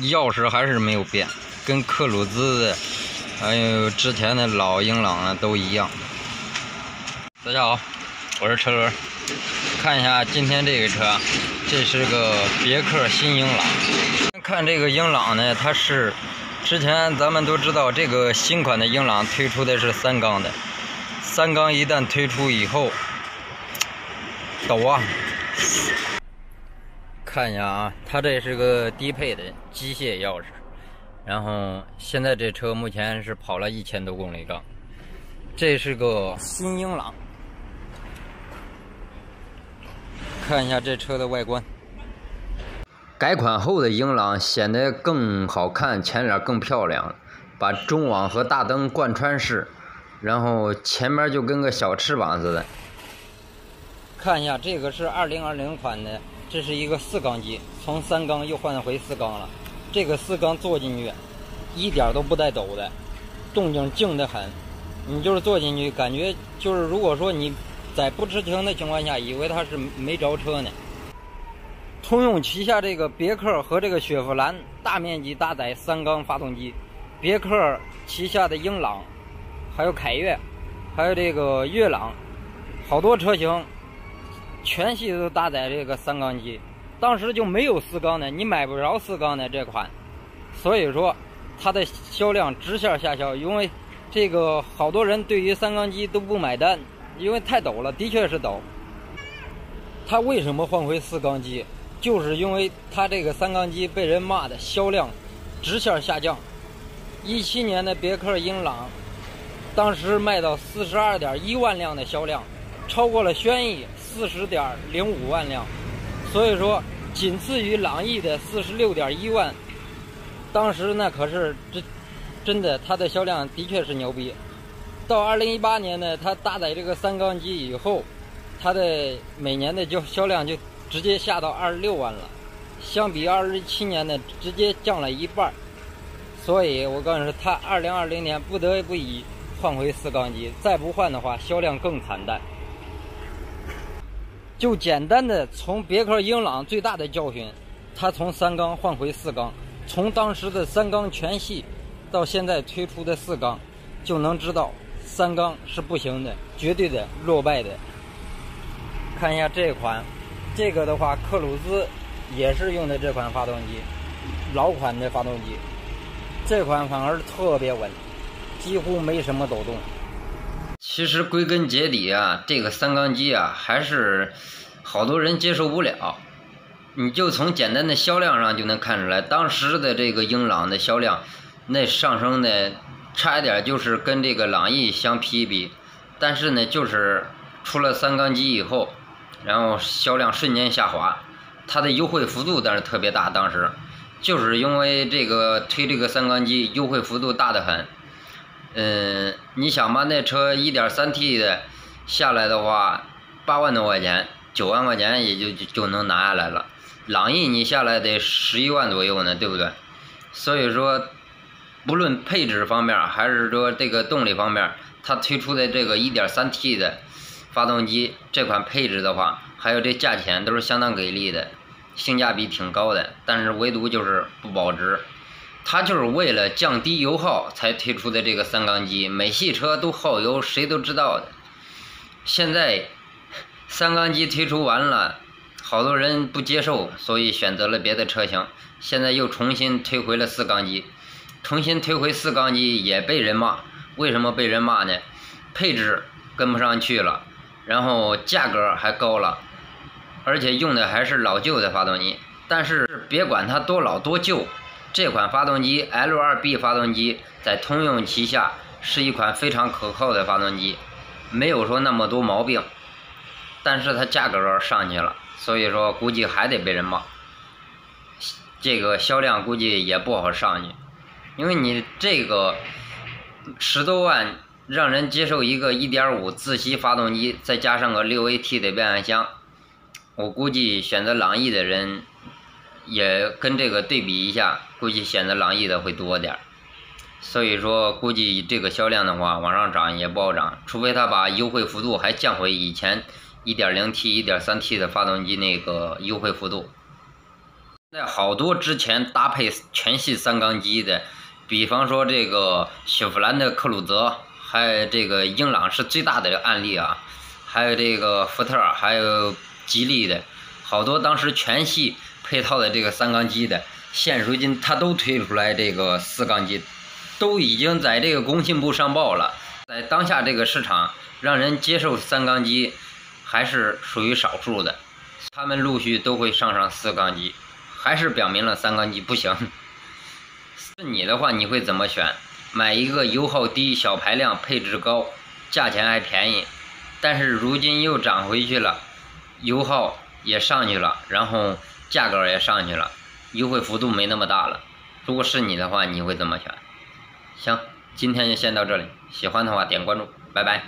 钥匙还是没有变，跟克鲁兹的还有之前的老英朗啊都一样。大家好，我是车轮，看一下今天这个车，这是个别克新英朗。看这个英朗呢，它是之前咱们都知道，这个新款的英朗推出的是三缸的，三缸一旦推出以后，抖啊！看一下啊，它这是个低配的机械钥匙，然后现在这车目前是跑了一千多公里缸。这是个新英朗，看一下这车的外观。改款后的英朗显得更好看，前脸更漂亮，把中网和大灯贯穿式，然后前面就跟个小翅膀似的。看一下，这个是二零二零款的。这是一个四缸机，从三缸又换回四缸了。这个四缸坐进去，一点都不带抖的，动静静得很。你就是坐进去，感觉就是如果说你在不知情的情况下，以为它是没着车呢。通用旗下这个别克和这个雪佛兰大面积搭载三缸发动机，别克旗下的英朗，还有凯越，还有这个悦朗，好多车型。全系都搭载这个三缸机，当时就没有四缸的，你买不着四缸的这款，所以说它的销量直线下降。因为这个好多人对于三缸机都不买单，因为太抖了，的确是抖。它为什么换回四缸机？就是因为它这个三缸机被人骂的销量直线下降。一七年的别克英朗，当时卖到四十二点一万辆的销量，超过了轩逸。四十点零五万辆，所以说仅次于朗逸的四十六点一万。当时那可是真真的，它的销量的确是牛逼。到二零一八年呢，它搭载这个三缸机以后，它的每年的就销量就直接下到二十六万了，相比二十七年呢，直接降了一半。所以我告诉你说，它二零二零年不得不以换回四缸机，再不换的话，销量更惨淡。就简单的从别克英朗最大的教训，它从三缸换回四缸，从当时的三缸全系，到现在推出的四缸，就能知道三缸是不行的，绝对的落败的。看一下这款，这个的话，克鲁兹也是用的这款发动机，老款的发动机，这款反而特别稳，几乎没什么抖动。其实归根结底啊，这个三缸机啊，还是好多人接受不了。你就从简单的销量上就能看出来，当时的这个英朗的销量，那上升的差一点就是跟这个朗逸相匹比。但是呢，就是出了三缸机以后，然后销量瞬间下滑。它的优惠幅度但是特别大，当时就是因为这个推这个三缸机，优惠幅度大得很。嗯，你想吧，那车一点三 T 的下来的话，八万多块钱，九万块钱也就就能拿下来了。朗逸你下来得十一万左右呢，对不对？所以说，不论配置方面还是说这个动力方面，它推出的这个一点三 T 的发动机这款配置的话，还有这价钱都是相当给力的，性价比挺高的，但是唯独就是不保值。它就是为了降低油耗才推出的这个三缸机，美系车都耗油，谁都知道的。现在三缸机推出完了，好多人不接受，所以选择了别的车型。现在又重新推回了四缸机，重新推回四缸机也被人骂。为什么被人骂呢？配置跟不上去了，然后价格还高了，而且用的还是老旧的发动机。但是别管它多老多旧。这款发动机 L2B 发动机在通用旗下是一款非常可靠的发动机，没有说那么多毛病，但是它价格上去了，所以说估计还得被人骂，这个销量估计也不好上去，因为你这个十多万让人接受一个1.5自吸发动机，再加上个 6AT 的变速箱，我估计选择朗逸的人。也跟这个对比一下，估计选择朗逸的会多点儿，所以说估计这个销量的话往上涨也不好涨，除非他把优惠幅度还降回以前 1.0T、1.3T 的发动机那个优惠幅度。在好多之前搭配全系三缸机的，比方说这个雪佛兰的克鲁泽，还有这个英朗是最大的案例啊，还有这个福特，还有吉利的，好多当时全系配套的这个三缸机的，现如今它都推出来这个四缸机，都已经在这个工信部上报了。在当下这个市场，让人接受三缸机还是属于少数的，他们陆续都会上上四缸机。还是表明了三缸机不行。是你的话，你会怎么选？买一个油耗低、小排量、配置高、价钱还便宜，但是如今又涨回去了，油耗也上去了，然后价格也上去了，优惠幅度没那么大了。如果是你的话，你会怎么选？行，今天就先到这里。喜欢的话点关注，拜拜。